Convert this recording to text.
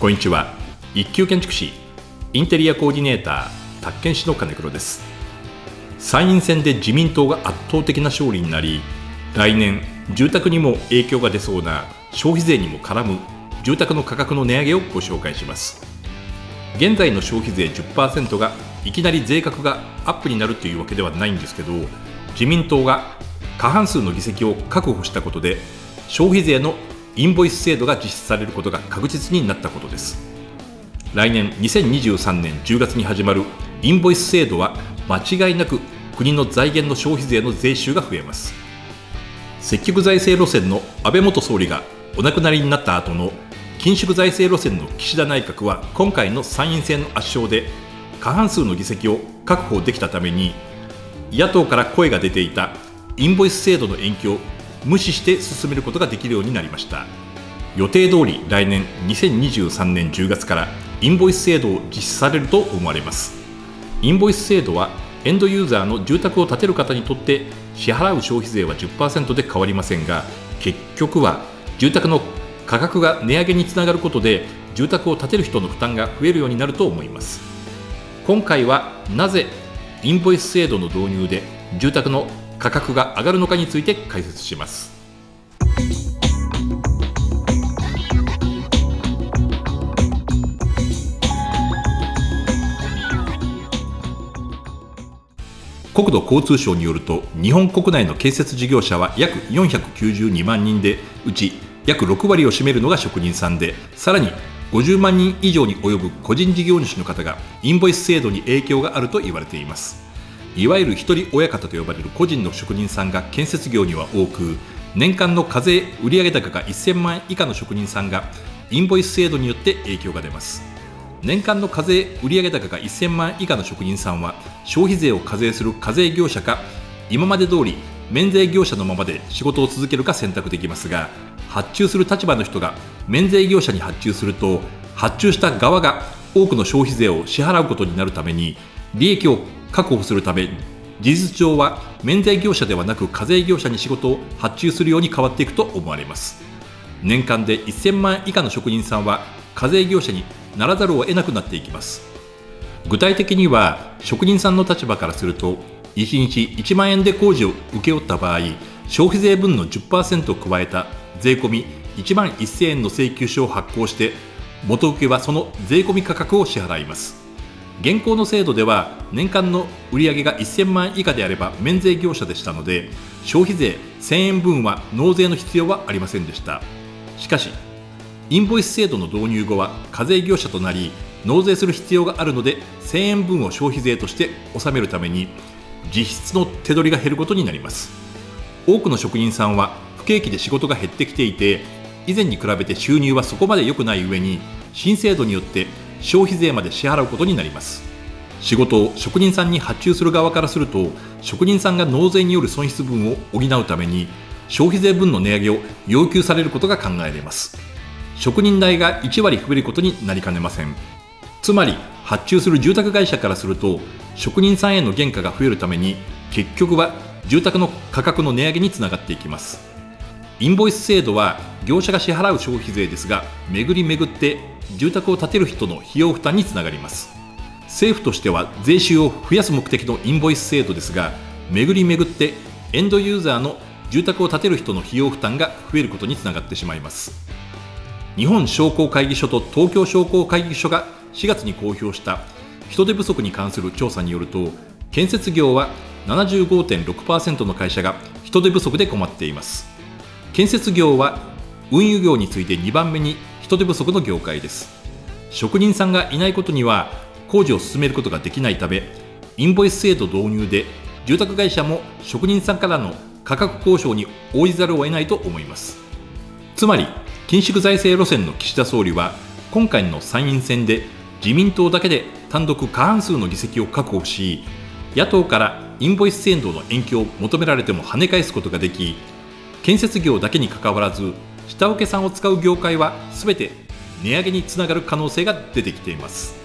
こんにちは。一級建築士インテリアコーディネーター宅建士の金黒です。参院選で自民党が圧倒的な勝利になり来年住宅にも影響が出そうな消費税にも絡む住宅の価格の値上げをご紹介します。現在の消費税10%がいきなり税額がアップになるというわけではないんですけど自民党が過半数の議席を確保したことで消費税のインボイス制度が実施されることが確実になったことです。来年2023年10月に始まるインボイス制度は間違いなく国の財源の消費税の税収が増えます。積極財政路線の安倍元総理がお亡くなりになった後の緊縮財政路線の岸田内閣は今回の参院選の圧勝で過半数の議席を確保できたために野党から声が出ていたインボイス制度の延期を無視して進めることができるようになりました。予定通り来年2023年10月からインボイス制度を実施されると思われます。インボイス制度はエンドユーザーの住宅を建てる方にとって支払う消費税は10%で変わりませんが結局は住宅の価格が値上げにつながることで住宅を建てる人の負担が増えるようになると思います。今回はなぜインボイス制度の導入で住宅の価格が上がるのかについて解説します。国土交通省によると日本国内の建設事業者は約492万人でうち約6割を占めるのが職人さんでさらに50万人以上に及ぶ個人事業主の方がインボイス制度に影響があると言われています。いわゆる一人親方と呼ばれる個人の職人さんが建設業には多く年間の課税売上高が1000万円以下の職人さんがインボイス制度によって影響が出ます。年間の課税売上高が1000万円以下の職人さんは消費税を課税する課税業者か今まで通り免税業者のままで仕事を続けるか選択できますが発注する立場の人が免税業者に発注すると発注した側が多くの消費税を支払うことになるために利益を確保するため事実上は免税業者ではなく課税業者に仕事を発注するように変わっていくと思われます。年間で1000万円以下の職人さんは課税業者にならざるを得なくなっていきます。具体的には職人さんの立場からすると1日1万円で工事を請け負った場合消費税分の10%を加えた税込み1万1000円の請求書を発行して元請けはその税込み価格を支払います。現行の制度では年間の売り上げが1000万円以下であれば免税業者でしたので消費税1000円分は納税の必要はありませんでした。しかしインボイス制度の導入後は課税業者となり納税する必要があるので1000円分を消費税として納めるために実質の手取りが減ることになります。多くの職人さんは不景気で仕事が減ってきていて以前に比べて収入はそこまで良くない上に新制度によって消費税まで支払うことになります。仕事を職人さんに発注する側からすると職人さんが納税による損失分を補うために消費税分の値上げを要求されることが考えられます。職人代が1割増えることになりかねません。つまり発注する住宅会社からすると職人さんへの原価が増えるために結局は住宅の価格の値上げにつながっていきます。インボイス制度は業者が支払う消費税ですが巡り巡って住宅を建てる人の費用負担につながります。政府としては税収を増やす目的のインボイス制度ですが巡り巡ってエンドユーザーの住宅を建てる人の費用負担が増えることにつながってしまいます。日本商工会議所と東京商工会議所が4月に公表した人手不足に関する調査によると建設業は75.6%の会社が人手不足で困っています。建設業は運輸業について2番目に人手不足の業界です。職人さんがいないことには工事を進めることができないためインボイス制度導入で住宅会社も職人さんからの価格交渉に応じざるを得ないと思います。つまり緊縮財政路線の岸田総理は今回の参院選で自民党だけで単独過半数の議席を確保し野党からインボイス制度の延期を求められても跳ね返すことができ建設業だけにかかわらず下請けさんを使う業界は全て値上げにつながる可能性が出てきています。